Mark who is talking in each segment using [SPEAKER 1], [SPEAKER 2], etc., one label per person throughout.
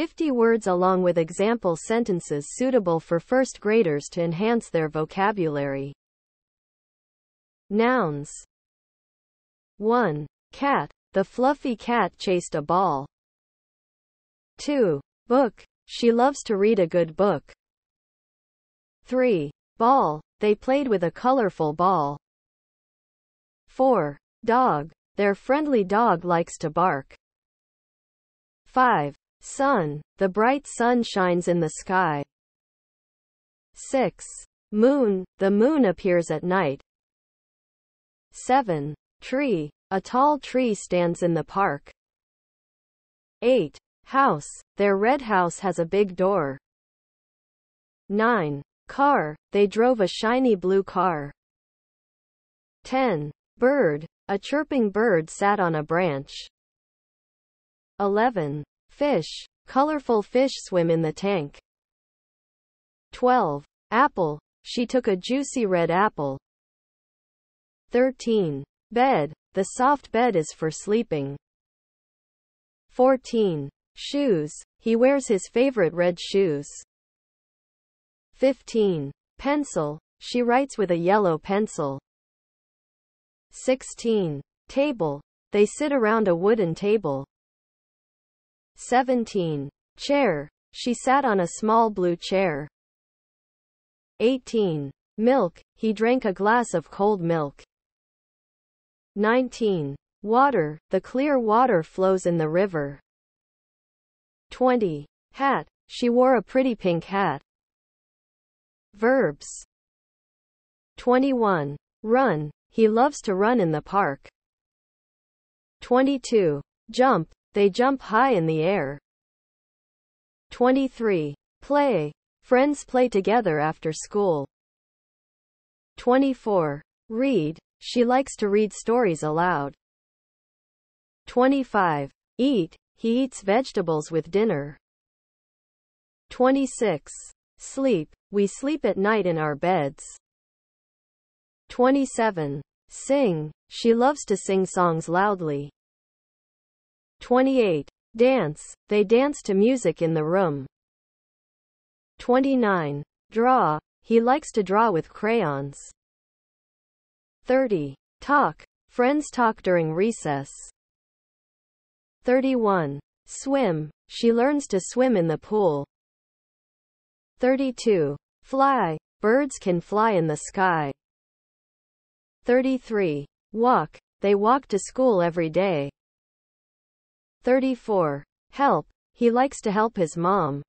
[SPEAKER 1] 50 words along with example sentences suitable for first graders to enhance their vocabulary. Nouns 1. Cat. The fluffy cat chased a ball. 2. Book. She loves to read a good book. 3. Ball. They played with a colorful ball. 4. Dog. Their friendly dog likes to bark. 5. Sun. The bright sun shines in the sky. 6. Moon. The moon appears at night. 7. Tree. A tall tree stands in the park. 8. House. Their red house has a big door. 9. Car. They drove a shiny blue car. 10. Bird. A chirping bird sat on a branch. 11. Fish. Colorful fish swim in the tank. 12. Apple. She took a juicy red apple. 13. Bed. The soft bed is for sleeping. 14. Shoes. He wears his favorite red shoes. 15. Pencil. She writes with a yellow pencil. 16. Table. They sit around a wooden table. 17. Chair. She sat on a small blue chair. 18. Milk. He drank a glass of cold milk. 19. Water. The clear water flows in the river. 20. Hat. She wore a pretty pink hat. Verbs. 21. Run. He loves to run in the park. 22. Jump. They jump high in the air. 23. Play. Friends play together after school. 24. Read. She likes to read stories aloud. 25. Eat. He eats vegetables with dinner. 26. Sleep. We sleep at night in our beds. 27. Sing. She loves to sing songs loudly. 28. Dance. They dance to music in the room. 29. Draw. He likes to draw with crayons. 30. Talk. Friends talk during recess. 31. Swim. She learns to swim in the pool. 32. Fly. Birds can fly in the sky. 33. Walk. They walk to school every day. 34. Help. He likes to help his mom.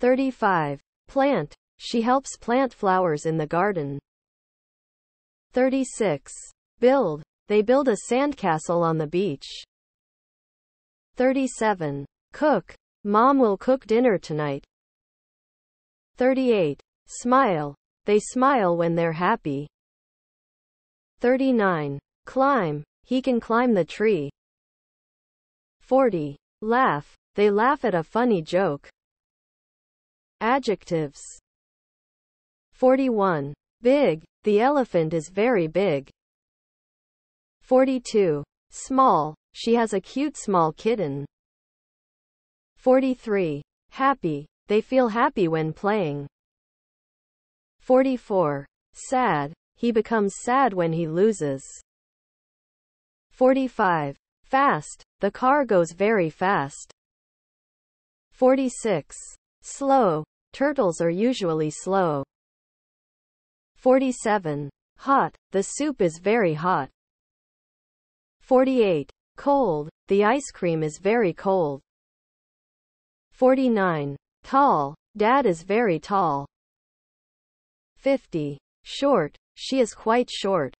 [SPEAKER 1] 35. Plant. She helps plant flowers in the garden. 36. Build. They build a sandcastle on the beach. 37. Cook. Mom will cook dinner tonight. 38. Smile. They smile when they're happy. 39. Climb. He can climb the tree. 40. Laugh. They laugh at a funny joke. Adjectives. 41. Big. The elephant is very big. 42. Small. She has a cute small kitten. 43. Happy. They feel happy when playing. 44. Sad. He becomes sad when he loses. 45. Fast. The car goes very fast. 46. Slow. Turtles are usually slow. 47. Hot. The soup is very hot. 48. Cold. The ice cream is very cold. 49. Tall. Dad is very tall. 50. Short. She is quite short.